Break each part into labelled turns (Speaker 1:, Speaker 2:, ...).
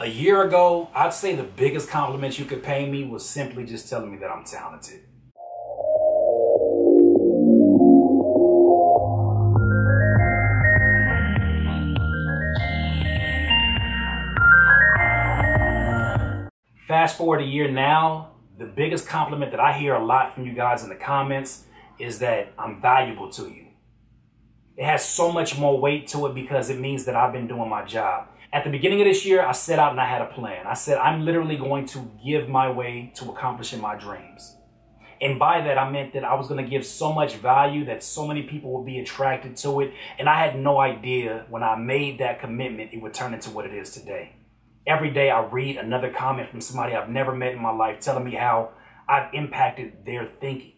Speaker 1: A year ago, I'd say the biggest compliment you could pay me was simply just telling me that I'm talented. Fast forward a year now, the biggest compliment that I hear a lot from you guys in the comments is that I'm valuable to you. It has so much more weight to it because it means that I've been doing my job. At the beginning of this year, I set out and I had a plan. I said, I'm literally going to give my way to accomplishing my dreams. And by that, I meant that I was going to give so much value that so many people would be attracted to it. And I had no idea when I made that commitment, it would turn into what it is today. Every day I read another comment from somebody I've never met in my life telling me how I've impacted their thinking.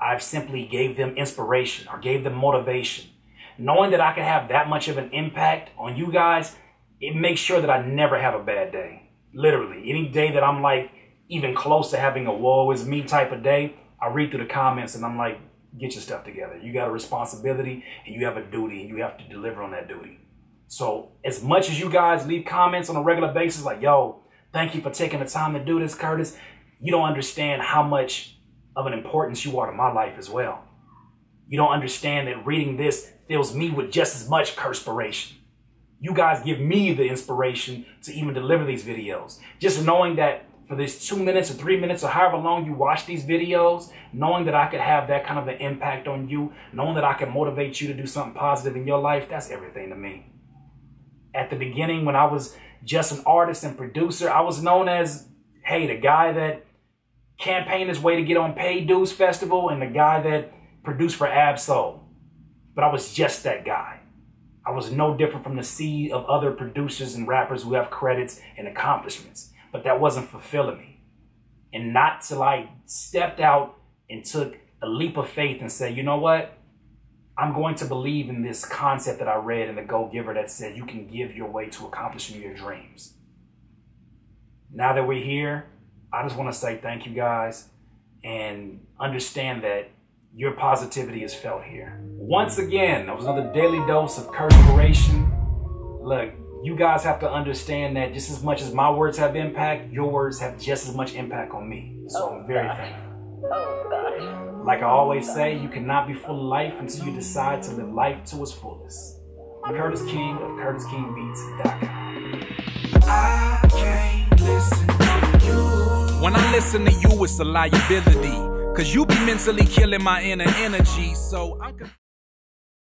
Speaker 1: I've simply gave them inspiration or gave them motivation. Knowing that I can have that much of an impact on you guys, it makes sure that I never have a bad day. Literally, any day that I'm like even close to having a woe is me type of day, I read through the comments and I'm like, get your stuff together. You got a responsibility and you have a duty and you have to deliver on that duty. So as much as you guys leave comments on a regular basis, like, yo, thank you for taking the time to do this, Curtiss, you don't understand how much of an importance you are to my life as well. You don't understand that reading this fills me with just as much Curtspiration. You guys give me the inspiration to even deliver these videos. Just knowing that for these two minutes or three minutes or however long you watch these videos, knowing that I could have that kind of an impact on you, knowing that I can motivate you to do something positive in your life, that's everything to me. At the beginning, when I was just an artist and producer, I was known as, hey, the guy that campaigned his way to get on Paid Dues Festival and the guy that produced for Ab-Soul. But I was just that guy. I was no different from the sea of other producers and rappers who have credits and accomplishments. But that wasn't fulfilling me. And not till I stepped out and took a leap of faith and said, you know what? I'm going to believe in this concept that I read in The Go Giver that said you can give your way to accomplishing your dreams. Now that we're here, I just want to say thank you guys and understand that your positivity is felt here. Once again, that was another daily dose of Curtspiration. Look, you guys have to understand that just as much as my words have impact, your words have just as much impact on me. So I'm oh, very thankful.
Speaker 2: Oh, gosh.
Speaker 1: Like I always say, you cannot be full of life until you decide to live life to its fullest. I'm Curtiss King of CurtissKingBeats.com.
Speaker 3: I can't listen to you.
Speaker 4: When I listen to you, it's a liability. Cause you be mentally killing my inner energy, so I'm